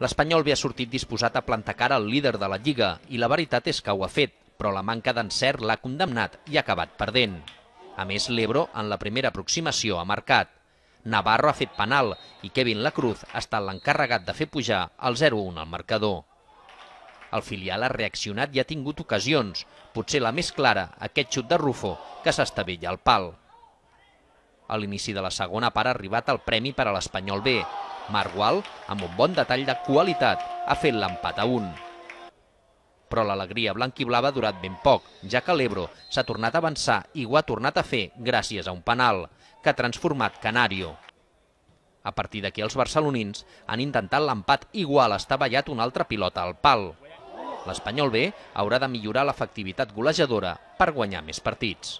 L'Espanyol ve ha sortit disposat a plantar cara al líder de la Lliga i la veritat és que ho ha fet, però la manca d'encert l'ha condemnat i ha acabat perdent. A més, l'Ebro, en la primera aproximació, ha marcat. Navarro ha fet penal i Kevin Lacruz ha estat l'encarregat de fer pujar el 0-1 al marcador. El filial ha reaccionat i ha tingut ocasions, potser la més clara, aquest xut de Rufo, que s'estavella al pal. A l'inici de la segona part ha arribat el premi per a l'Espanyol B, Margual, amb un bon detall de qualitat, ha fet l'empat a un. Però l'alegria blanquiblava ha durat ben poc, ja que l'Ebro s'ha tornat a avançar i ho ha tornat a fer gràcies a un penal, que ha transformat Canario. A partir d'aquí els barcelonins han intentat l'empat igual està ballat una altra pilota al pal. L'Espanyol B haurà de millorar l'efectivitat golejadora per guanyar més partits.